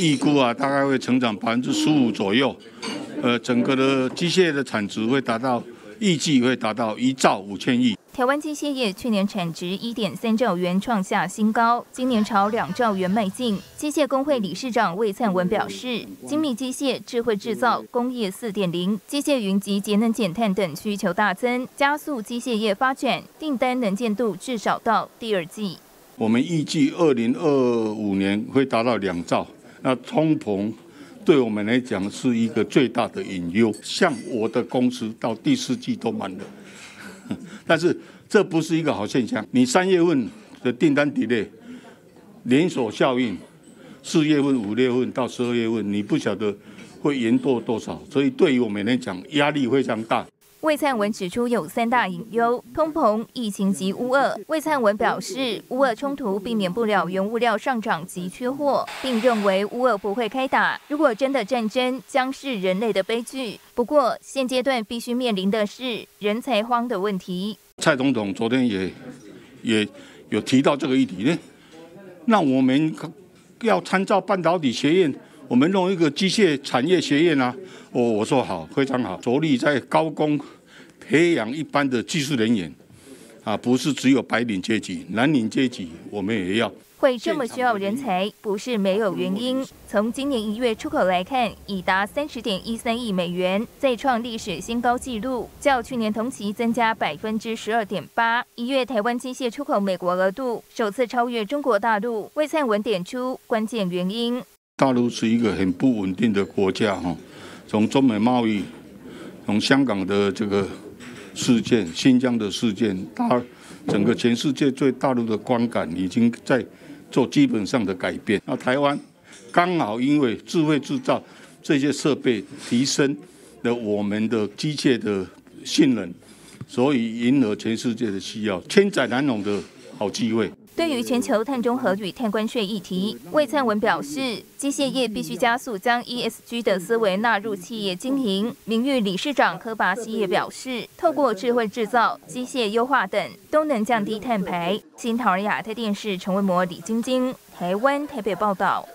预估啊，大概会成长百分之十五左右。呃，整个的机械的产值会达到，预计会达到一兆五千亿。台湾机械业去年产值一点三兆元，创下新高，今年朝两兆元迈进。机械工会理事长魏灿文表示，精密机械、智慧制造、工业四点零、机械云及节能减碳等需求大增，加速机械业发展，订单能见度至少到第二季。我们预计二零二五年会达到两兆，那通膨对我们来讲是一个最大的隐忧。像我的公司到第四季都满了。但是这不是一个好现象。你三月份的订单底类连锁效应，四月份、五月份到十二月份，你不晓得会延多多少，所以对于我们来讲压力非常大。魏灿文指出有三大隐忧：通膨、疫情及乌俄。魏灿文表示，乌俄冲突避免不了原物料上涨及缺货，并认为乌俄不会开打。如果真的战争，将是人类的悲剧。不过，现阶段必须面临的是人才荒的问题。蔡总统昨天也也有提到这个议题呢。那我们要参照半导体学院，我们弄一个机械产业学院啊。我我说好，非常好，着力在高工培养一般的技术人员，啊，不是只有白领阶级，蓝领阶级我们也要。会这么需要人才，不是没有原因。从今年一月出口来看，已达三十点一三亿美元，再创历史新高纪录，较去年同期增加百分之十二点八。一月台湾机械出口美国额度首次超越中国大陆，魏灿文点出关键原因。大陆是一个很不稳定的国家，哈。从中美贸易，从香港的这个事件、新疆的事件，大整个全世界对大陆的观感已经在做基本上的改变。那台湾刚好因为智慧制造这些设备提升了我们的机械的性能，所以迎合全世界的需要，千载难逢的好机会。对于全球碳中和与碳关税议题，魏灿文表示，机械业必须加速将 ESG 的思维纳入企业经营。名誉理事长柯巴西也表示，透过智慧制造、机械优化等，都能降低碳排。新桃尔亚太电视陈文模、李晶晶，台湾台北报道。